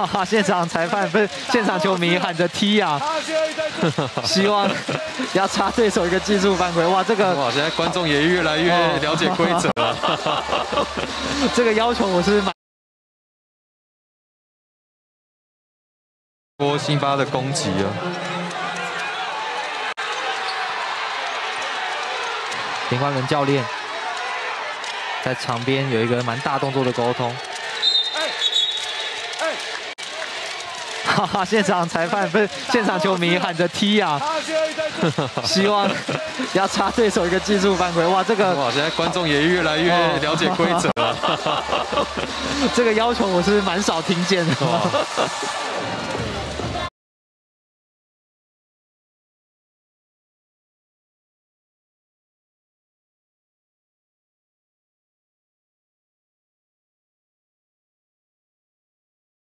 哈哈，现场裁判不是 现场球迷喊着踢啊，希望要插对手一个技术犯规。哇，这个哇，现在观众也越来越了解规则了。这个要求我是蛮。波辛巴的攻击啊！林冠伦教练在场边有一个蛮大动作的沟通。哈哈，现场裁判不是 现场球迷喊着踢啊，希望要插对手一个技术犯规。哇，这个哇，现在观众也越来越 了解规则了。这个要求我是蛮少听见的。